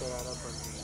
तो करारा बन गया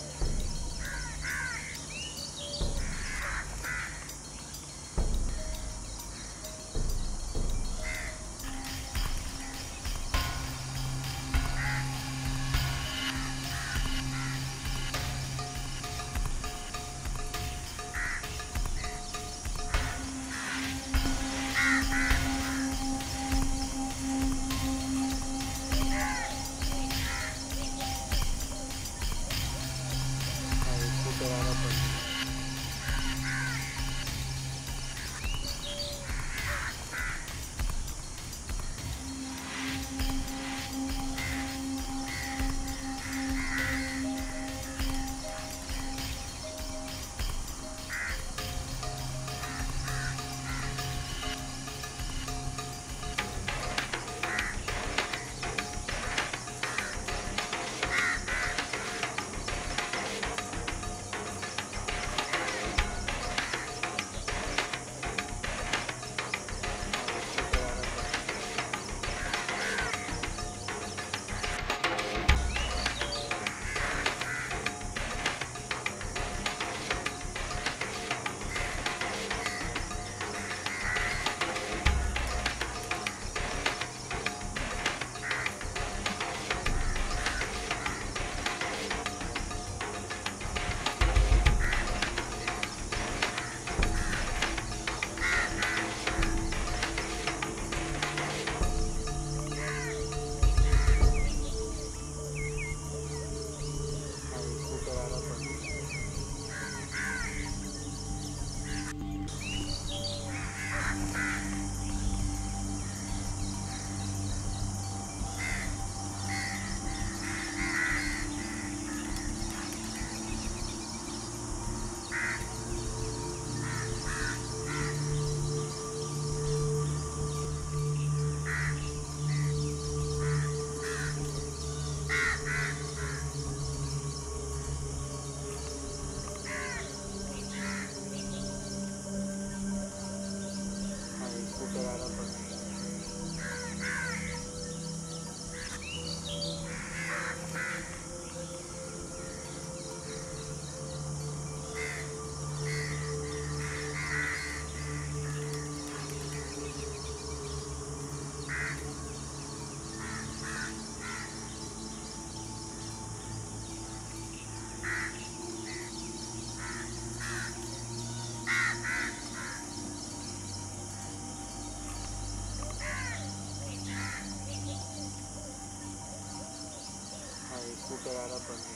up on the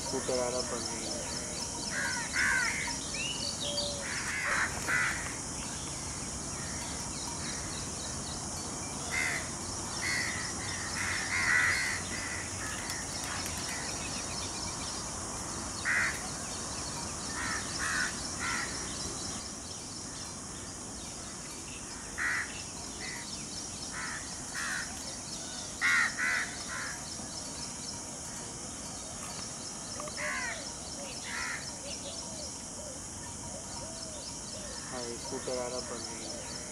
स्कूटर वगैरह बन रही है स्कूटर आना बंद नहीं है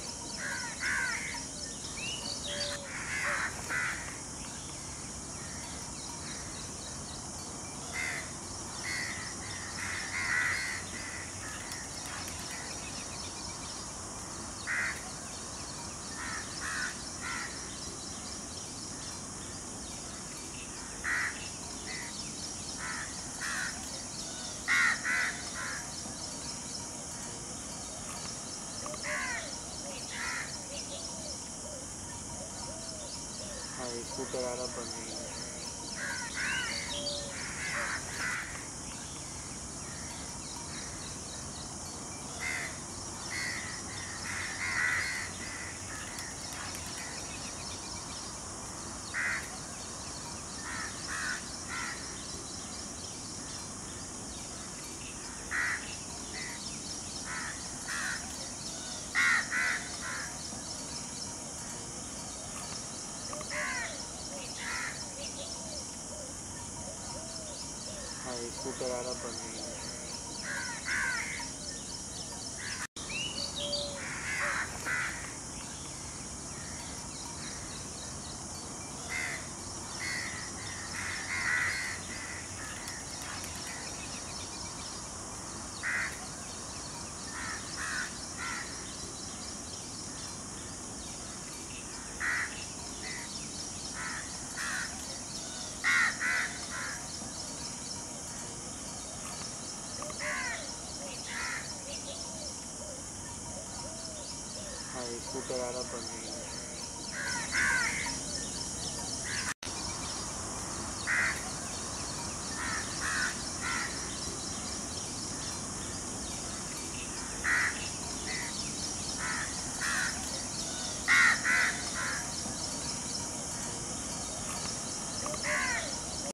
स्कूटर वाला बंद स्कूटर आ रहा बन गई है। स्कूटर आ रहा बन गई